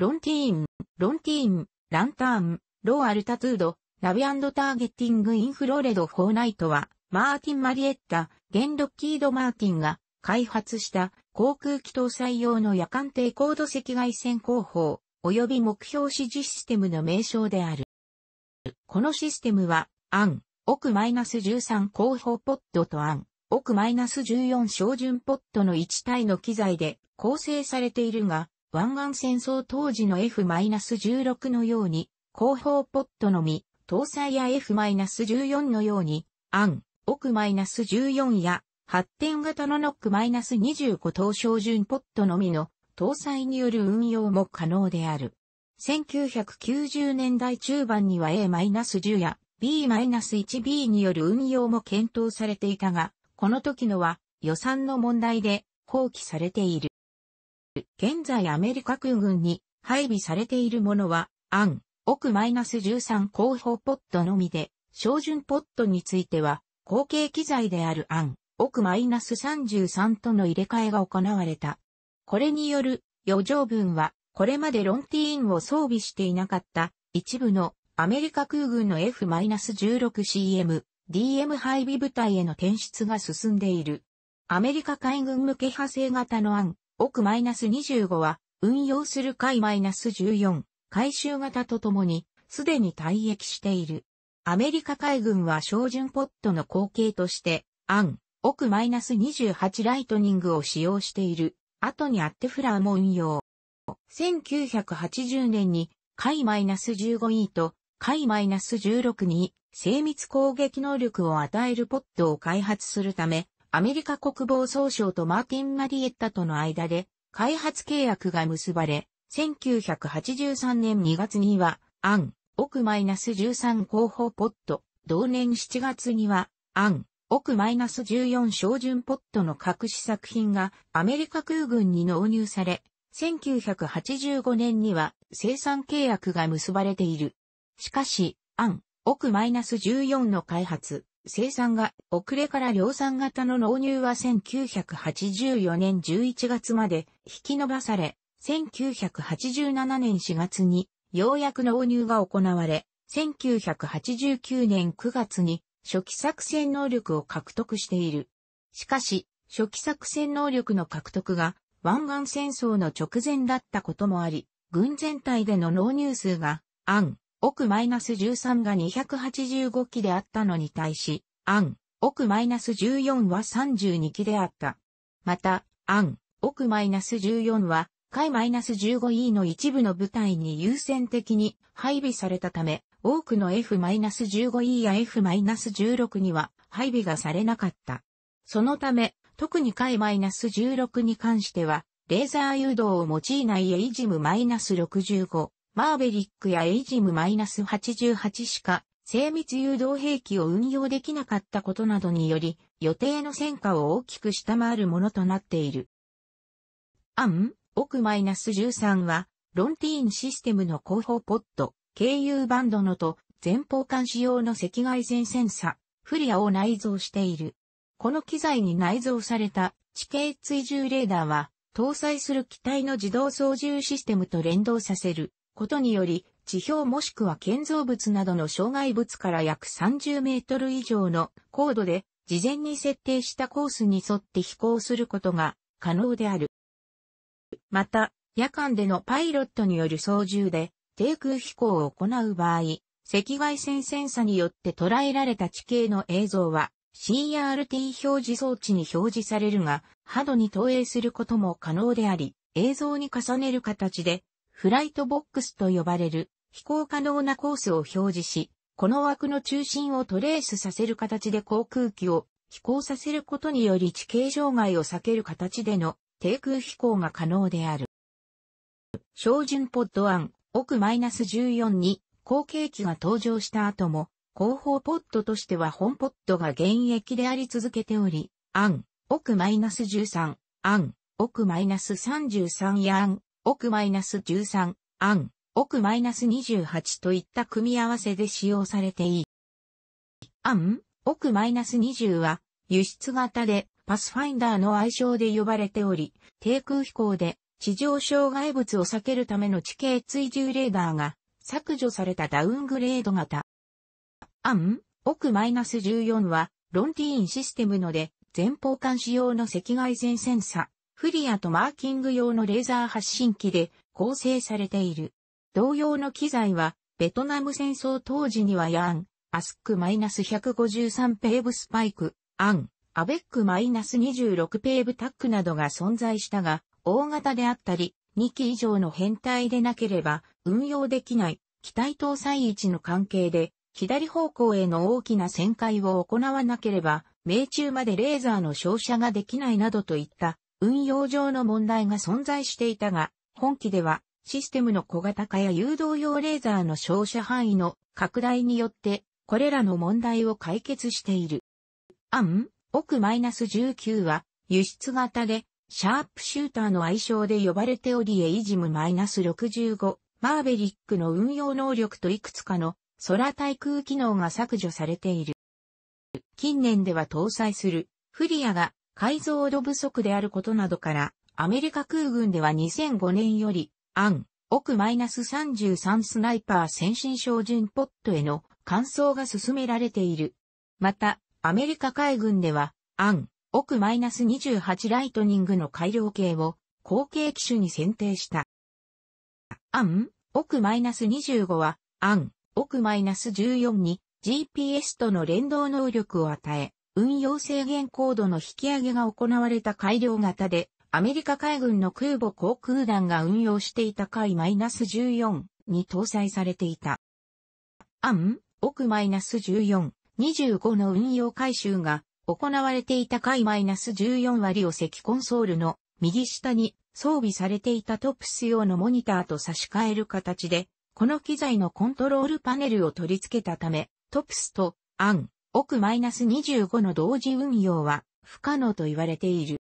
LANTIRN、LANTIRN、ランターン、 Low Altitude Navi and Targeting Infrared for Nightは、マーティン・マリエッタ、現ロッキード・マーティンが開発した航空機搭載用の夜間低高度赤外線航法及び目標指示システムの名称である。このシステムは、 AN/AAQ-13 航法ポッドと AN/AAQ-14 照準ポッドの1対の機材で構成されているが、湾岸戦争当時の F-16 のように、航法ポッドのみ、搭載や F-14 のように、アン、奥 -14 や発展型のノック -25 等標準ポットのみの搭載による運用も可能である。1990年代中盤には A-10 や B-1B による運用も検討されていたが、この時のは予算の問題で放棄されている。現在アメリカ空軍に配備されているものは、アン、奥 -13 広報ポットのみで、標準ポットについては、後継機材であるアン、奥 -33 との入れ替えが行われた。これによる余剰分は、これまでロンティーンを装備していなかった一部のアメリカ空軍の F-16CM、DM 配備部隊への転出が進んでいる。アメリカ海軍向け派生型の案、奥 -25 は、運用する海 -14、回収型とともに、すでに退役している。アメリカ海軍は標準ポットの後継として、アン、奥 -28 ライトニングを使用している。後にアッテフラーも運用。1980年に、海 -15E と海 -16 に精密攻撃能力を与えるポットを開発するため、アメリカ国防総省とマーティン・マリエッタとの間で開発契約が結ばれ、1983年2月には、アン、奥 -13 広報ポット、同年7月には、アン、奥 -14 標準ポットの隠し作品がアメリカ空軍に納入され、1985年には生産契約が結ばれている。しかし、アン、奥 -14 の開発、生産が遅れから量産型の納入は1984年11月まで引き延ばされ、1987年4月にようやく納入が行われ、1989年9月に初期作戦能力を獲得している。しかし、初期作戦能力の獲得が湾岸戦争の直前だったこともあり、軍全体での納入数が、アン、奥 -13 が285機であったのに対し、アン、奥 -14 は32機であった。また、アン、奥 -14 は海 -15E の一部の部隊に優先的に配備されたため、多くの F-15E や F-16 には配備がされなかった。そのため、特に海 -16 に関しては、レーザー誘導を用いないエイジム -65、マーベリックやエイジム -88 しか精密誘導兵器を運用できなかったことなどにより、予定の戦果を大きく下回るものとなっている。アン奥 -13 は、ロンティーンシステムの後方ポット、KU バンドのと前方監視用の赤外線センサ、フリアを内蔵している。この機材に内蔵された地形追従レーダーは、搭載する機体の自動操縦システムと連動させることにより、地表もしくは建造物などの障害物から約30メートル以上の高度で事前に設定したコースに沿って飛行することが可能である。また、夜間でのパイロットによる操縦で低空飛行を行う場合、赤外線センサによって捉えられた地形の映像は CRT 表示装置に表示されるが、波動に投影することも可能であり、映像に重ねる形で、フライトボックスと呼ばれる飛行可能なコースを表示し、この枠の中心をトレースさせる形で航空機を飛行させることにより地形障害を避ける形での低空飛行が可能である。標準ポッド1、奥 -14 に後継機が登場した後も、後方ポッドとしては本ポッドが現役であり続けており、アン、奥 -13、アン、奥 -33 やアン、奥 -13、アン、奥 -28 といった組み合わせで使用されていい。アン、奥 -20 は輸出型でパスファインダーの愛称で呼ばれており、低空飛行で地上障害物を避けるための地形追従レーダーが削除されたダウングレード型。アン、奥 -14 は、ロンティーンシステムので、前方監視用の赤外線センサ、フリアとマーキング用のレーザー発信機で構成されている。同様の機材は、ベトナム戦争当時にはヤン、アスック -153 ペーブスパイク、アン、アベック -26 ペーブタックなどが存在したが、大型であったり、2機以上の変態でなければ運用できない機体搭載位置の関係で、左方向への大きな旋回を行わなければ、命中までレーザーの照射ができないなどといった運用上の問題が存在していたが、本機ではシステムの小型化や誘導用レーザーの照射範囲の拡大によってこれらの問題を解決している。アン、奥 -19 は輸出型で、シャープシューターの愛称で呼ばれておりエイジム -65、マーベリックの運用能力といくつかの空対空機能が削除されている。近年では搭載するフリアが解像度不足であることなどから、アメリカ空軍では2005年より、アン、奥 -33 スナイパー先進標準ポットへの換装が進められている。また、アメリカ海軍では、アン、奥 -28 ライトニングの改良系を後継機種に選定した。アン、奥 -25 は、アン、奥 -14 に GPS との連動能力を与え、運用制限高度の引き上げが行われた改良型で、アメリカ海軍の空母航空団が運用していた海 -14 に搭載されていた。アン、奥 -14、25の運用改修が行われていた回 -14 割を赤コンソールの右下に装備されていたトップス用のモニターと差し替える形で、この機材のコントロールパネルを取り付けたため、トップスとアン、奥 -25 の同時運用は不可能と言われている。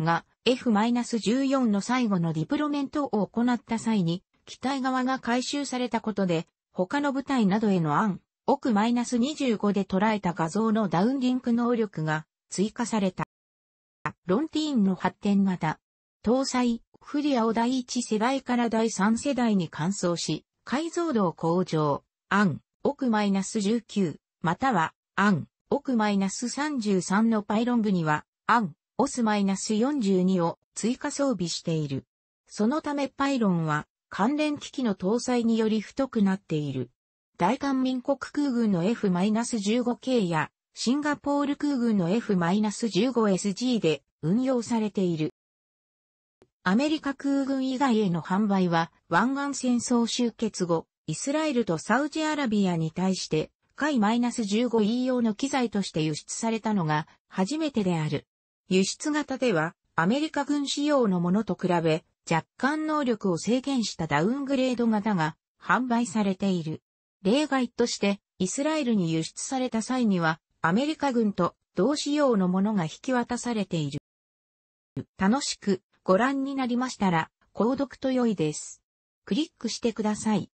が、F-14 の最後のディプロメントを行った際に、機体側が回収されたことで、他の部隊などへの案、奥 -25 で捉えた画像のダウンリンク能力が追加された。ロンティーンの発展型。搭載、フリアを第1世代から第3世代に換装し、解像度を向上、アン、奥 -19、または、アン、奥 -33 のパイロン部には、アン、オス -42 を追加装備している。そのためパイロンは関連機器の搭載により太くなっている。大韓民国空軍の F-15K やシンガポール空軍の F-15SG で運用されている。アメリカ空軍以外への販売は湾岸戦争終結後、イスラエルとサウジアラビアに対して海 -15E 用の機材として輸出されたのが初めてである。輸出型ではアメリカ軍仕様のものと比べ若干能力を制限したダウングレード型が販売されている。例外としてイスラエルに輸出された際にはアメリカ軍と同仕様のものが引き渡されている。楽しくご覧になりましたら購読と良いです。クリックしてください。